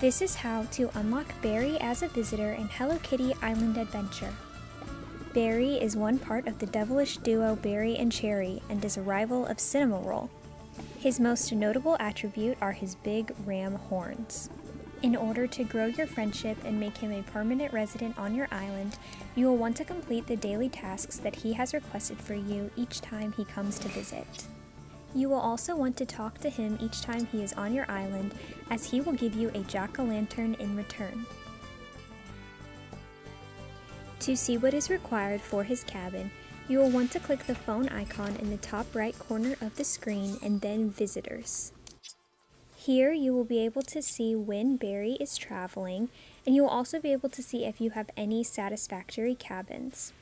This is how to unlock Berry as a visitor in Hello Kitty Island Adventure. Berry is one part of the devilish duo Berry and Cherry and is a rival of Cinnamoroll. His most notable attribute are his big ram horns. In order to grow your friendship and make him a permanent resident on your island, you will want to complete the daily tasks that he has requested for you each time he comes to visit. You will also want to talk to him each time he is on your island, as he will give you a jack-o'-lantern in return. To see what is required for his cabin, you will want to click the phone icon in the top right corner of the screen and then Visitors. Here you will be able to see when Berry is traveling, and you will also be able to see if you have any satisfactory cabins.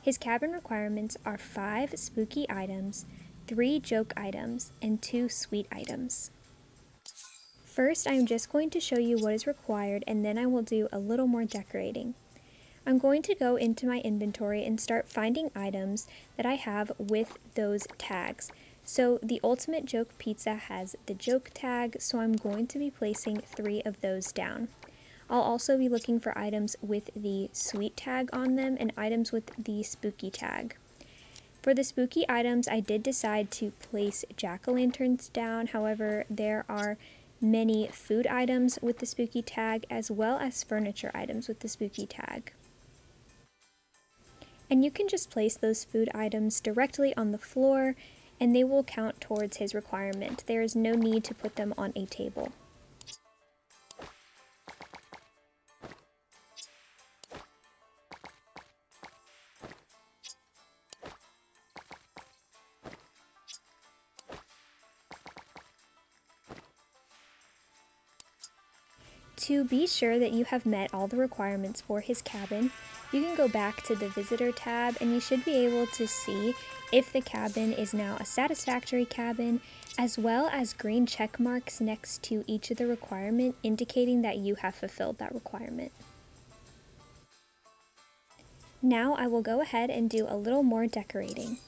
His cabin requirements are 5 spooky items, 3 joke items, and 2 sweet items. First, I am just going to show you what is required and then I will do a little more decorating. I'm going to go into my inventory and start finding items that I have with those tags. So the Ultimate Joke Pizza has the joke tag, so I'm going to be placing three of those down. I'll also be looking for items with the sweet tag on them and items with the spooky tag. For the spooky items, I did decide to place jack-o'-lanterns down, however, there are many food items with the spooky tag as well as furniture items with the spooky tag. And you can just place those food items directly on the floor and they will count towards his requirement. There is no need to put them on a table. To be sure that you have met all the requirements for his cabin, you can go back to the visitor tab and you should be able to see if the cabin is now a satisfactory cabin, as well as green check marks next to each of the requirement indicating that you have fulfilled that requirement. Now I will go ahead and do a little more decorating.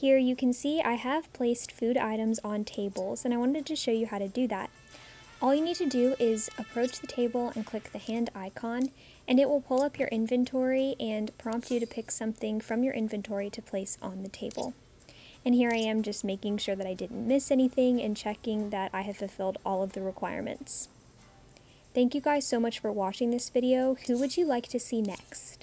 Here you can see I have placed food items on tables and I wanted to show you how to do that. All you need to do is approach the table and click the hand icon and it will pull up your inventory and prompt you to pick something from your inventory to place on the table. And here I am just making sure that I didn't miss anything and checking that I have fulfilled all of the requirements. Thank you guys so much for watching this video. Who would you like to see next?